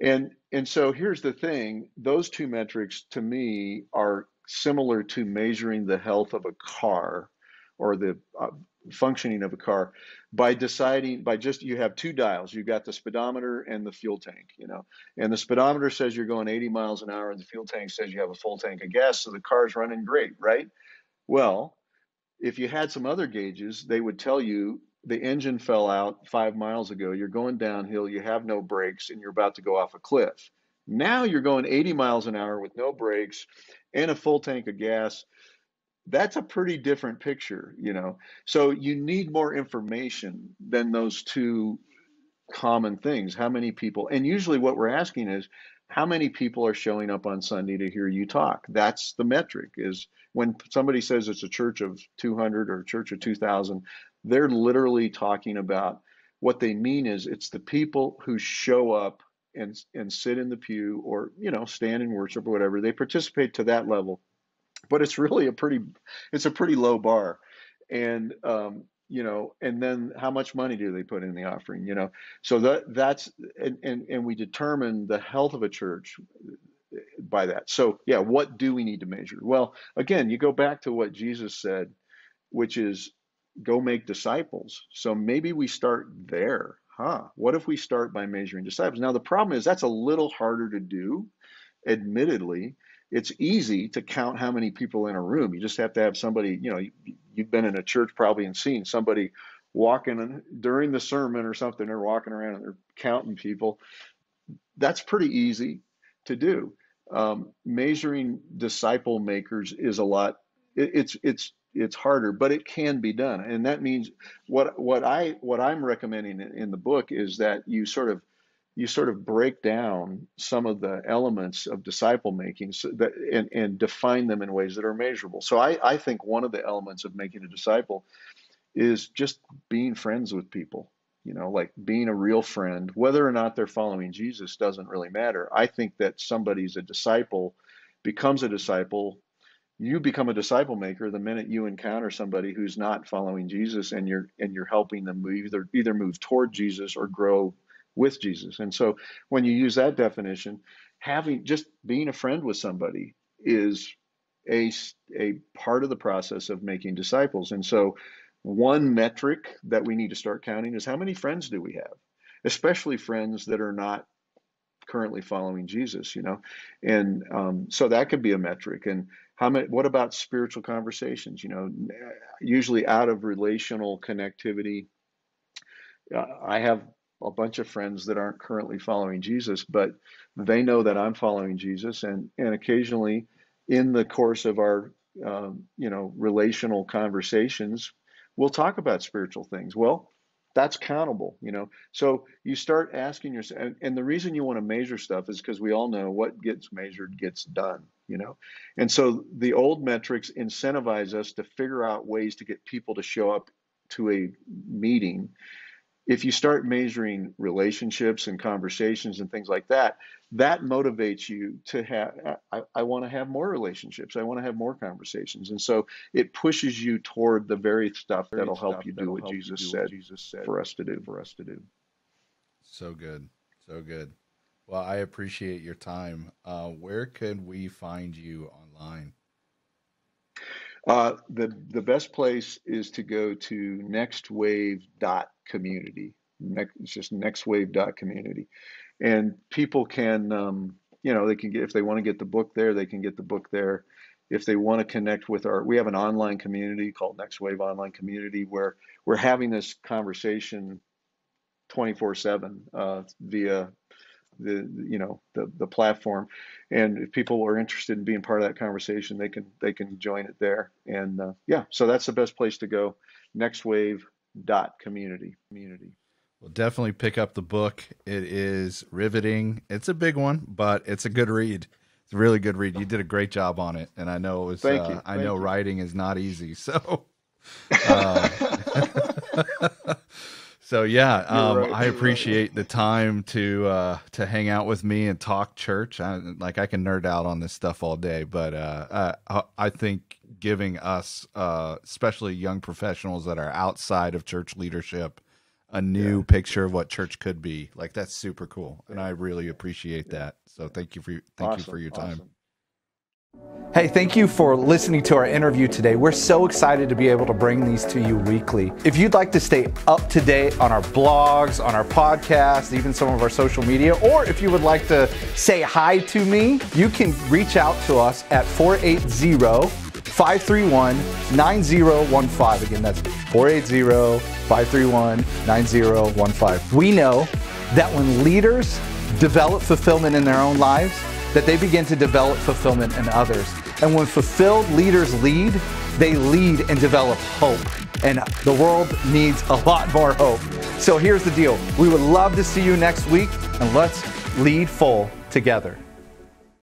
And and so here's the thing: those two metrics to me are similar to measuring the health of a car or the uh, functioning of a car by deciding by just you have two dials you've got the speedometer and the fuel tank you know and the speedometer says you're going 80 miles an hour and the fuel tank says you have a full tank of gas so the car's running great right well if you had some other gauges they would tell you the engine fell out five miles ago. You're going downhill, you have no brakes, and you're about to go off a cliff. Now you're going 80 miles an hour with no brakes and a full tank of gas. That's a pretty different picture, you know. So you need more information than those two common things. How many people, and usually what we're asking is, how many people are showing up on Sunday to hear you talk? That's the metric is when somebody says it's a church of 200 or a church of 2000, they're literally talking about what they mean is it's the people who show up and and sit in the pew or you know stand in worship or whatever they participate to that level but it's really a pretty it's a pretty low bar and um, you know and then how much money do they put in the offering you know so that that's and, and and we determine the health of a church by that so yeah what do we need to measure well again you go back to what jesus said which is go make disciples. So maybe we start there. Huh? What if we start by measuring disciples? Now, the problem is that's a little harder to do, admittedly. It's easy to count how many people in a room. You just have to have somebody, you know, you've been in a church probably and seen somebody walking during the sermon or something, they're walking around and they're counting people. That's pretty easy to do. Um, measuring disciple makers is a lot. It, it's it's it's harder, but it can be done. And that means what what I what I'm recommending in the book is that you sort of you sort of break down some of the elements of disciple making so that and, and define them in ways that are measurable. So I, I think one of the elements of making a disciple is just being friends with people. You know, like being a real friend, whether or not they're following Jesus doesn't really matter. I think that somebody's a disciple becomes a disciple you become a disciple maker the minute you encounter somebody who's not following Jesus and you're and you're helping them move either either move toward Jesus or grow with Jesus. And so when you use that definition, having just being a friend with somebody is a a part of the process of making disciples. And so one metric that we need to start counting is how many friends do we have? Especially friends that are not currently following Jesus, you know, and um, so that could be a metric. And how many? What about spiritual conversations? You know, usually out of relational connectivity. Uh, I have a bunch of friends that aren't currently following Jesus, but they know that I'm following Jesus, and and occasionally, in the course of our um, you know relational conversations, we'll talk about spiritual things. Well, that's countable you know so you start asking yourself and, and the reason you want to measure stuff is because we all know what gets measured gets done you know. And so the old metrics incentivize us to figure out ways to get people to show up to a meeting if you start measuring relationships and conversations and things like that, that motivates you to have, I, I want to have more relationships. I want to have more conversations. And so it pushes you toward the very stuff very that'll stuff help you do what Jesus, do said, what Jesus said for us to do, for us to do. So good. So good. Well, I appreciate your time. Uh, where can we find you online? Uh, the the best place is to go to nextwave.community. Next, it's just nextwave.community, and people can, um, you know, they can get if they want to get the book there, they can get the book there. If they want to connect with our, we have an online community called Next Wave Online Community where we're having this conversation 24 uh, 7 via the you know the the platform. And if people are interested in being part of that conversation they can they can join it there. And uh, yeah so that's the best place to go. Nextwave dot community. Community. Well definitely pick up the book. It is riveting. It's a big one but it's a good read. It's a really good read. You did a great job on it and i know it was Thank uh, you. i know you. writing is not easy so uh, So yeah, um, right, I appreciate right. the time to uh, to hang out with me and talk church. I, like I can nerd out on this stuff all day, but uh, I, I think giving us, uh, especially young professionals that are outside of church leadership, a new yeah. picture of what church could be, like that's super cool, and I really appreciate that. So thank you for thank awesome. you for your time. Awesome. Hey, thank you for listening to our interview today. We're so excited to be able to bring these to you weekly. If you'd like to stay up to date on our blogs, on our podcast, even some of our social media, or if you would like to say hi to me, you can reach out to us at 480 531 9015. Again, that's 480 531 9015. We know that when leaders develop fulfillment in their own lives, that they begin to develop fulfillment in others. And when fulfilled leaders lead, they lead and develop hope. And the world needs a lot more hope. So here's the deal we would love to see you next week, and let's lead full together.